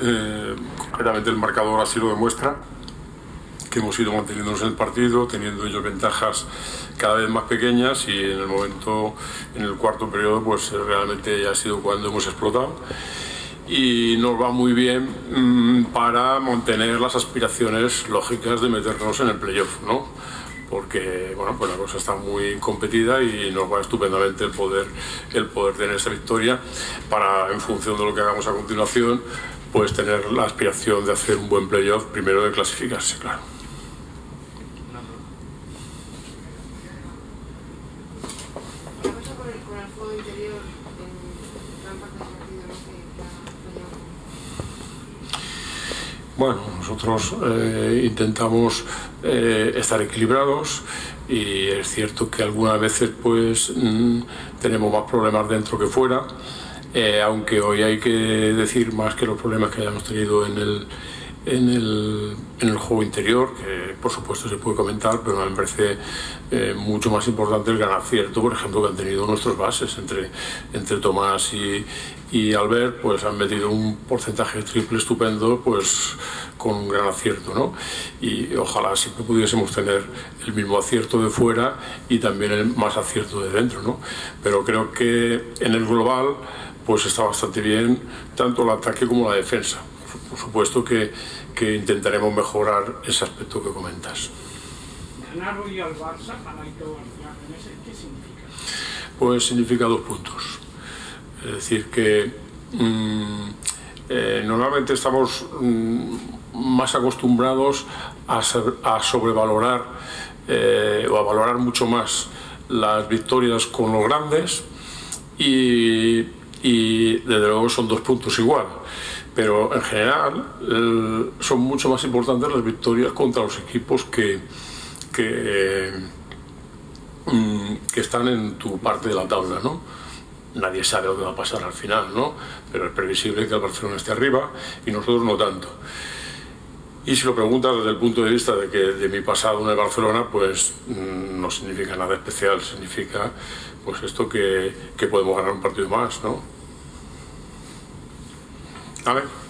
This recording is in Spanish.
Eh, concretamente el marcador así lo demuestra que hemos ido manteniéndonos en el partido, teniendo ellos ventajas cada vez más pequeñas y en el momento, en el cuarto periodo, pues realmente ya ha sido cuando hemos explotado y nos va muy bien mmm, para mantener las aspiraciones lógicas de meternos en el playoff, ¿no? Porque bueno, pues la cosa está muy competida y nos va estupendamente el poder, el poder tener esa victoria para, en función de lo que hagamos a continuación, pues tener la aspiración de hacer un buen playoff, primero de clasificarse, claro. Bueno, nosotros eh, intentamos eh, estar equilibrados y es cierto que algunas veces pues mm, tenemos más problemas dentro que fuera, eh, aunque hoy hay que decir más que los problemas que hayamos tenido en el, en el, en el juego interior, que por supuesto se puede comentar, pero me parece eh, mucho más importante el gran acierto, por ejemplo, que han tenido nuestros bases entre, entre Tomás y, y Albert, pues han metido un porcentaje triple estupendo, pues con un gran acierto, ¿no? Y ojalá siempre pudiésemos tener el mismo acierto de fuera y también el más acierto de dentro, ¿no? Pero creo que en el global, pues está bastante bien tanto el ataque como la defensa por supuesto que, que intentaremos mejorar ese aspecto que comentas. ¿Ganar hoy al Barça, qué significa? Pues significa dos puntos. Es decir, que mmm, eh, normalmente estamos mmm, más acostumbrados a sobrevalorar eh, o a valorar mucho más las victorias con los grandes y, y desde luego son dos puntos igual pero en general eh, son mucho más importantes las victorias contra los equipos que, que, eh, que, están en tu parte de la tabla, ¿no? Nadie sabe que va a pasar al final, ¿no? Pero es previsible que el Barcelona esté arriba y nosotros no tanto. Y si lo preguntas desde el punto de vista de que de mi pasado en el Barcelona, pues mm, no significa nada especial, significa pues esto que, que podemos ganar un partido más, ¿no? A ver.